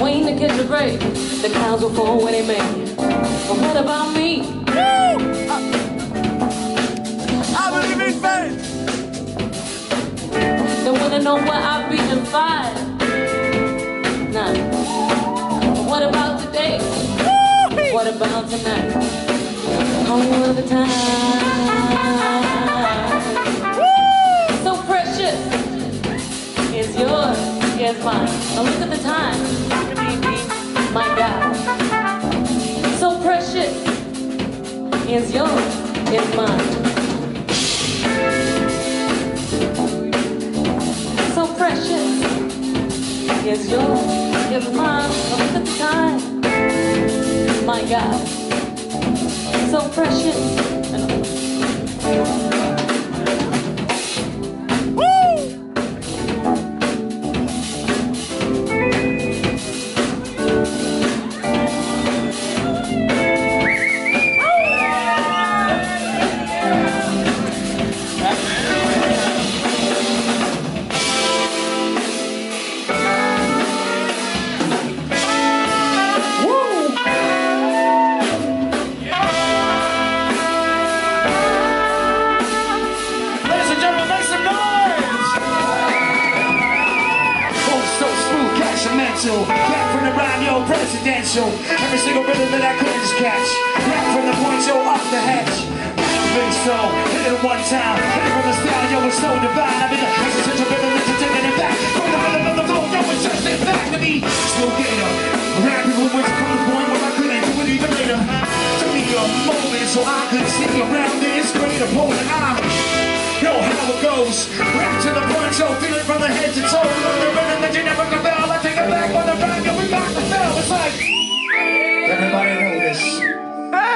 waiting to catch a break. The clouds will fall when they make. But what about me? I believe in faith. Don't wanna know what I've beaten five. Nah. But what about today? What about tonight? All of the time. So precious. It's yours. It's mine. Now look at the It's yours. It's mine. so precious. It's yours, it's mine. Look at the time. My God, so precious. Mental. Back from the rhyme, yo, presidential. Every single rhythm that I couldn't just catch. Back from the point, yo, oh, off the hatch. Big so, hit it one time. Hit it from the style, yo, it's so divine. I've been the existential rhythm, it's taking it back. From the rhythm of the flow, yo, it's just it back to me. Still gator. Rap people went from the point where I couldn't do it even later. Took me a moment so I could see around this greater poet. I'm ah. Yo, how it goes. Rap to the punch, yo, feel it from the head to toe.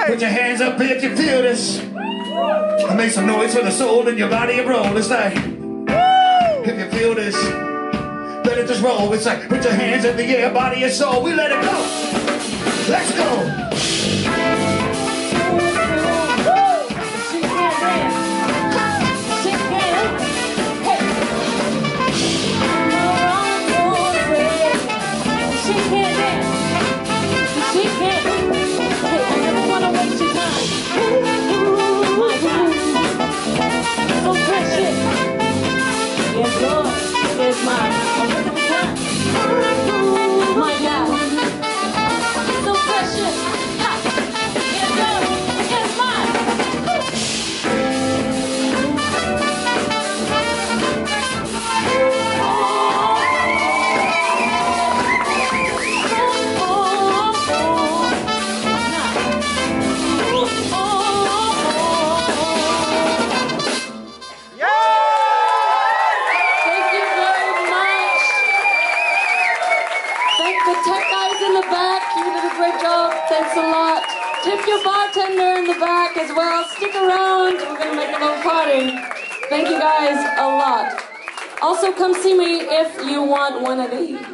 Put your hands up if you feel this. And make some noise for the soul in your body and roll. It's like if you feel this, let it just roll. It's like put your hands in the air, body and soul. We let it go. Let's go. The tech guys in the back. You did a great job. Thanks a lot. Tip your bartender in the back as well. Stick around. We're going to make a little party. Thank you guys a lot. Also, come see me if you want one of these.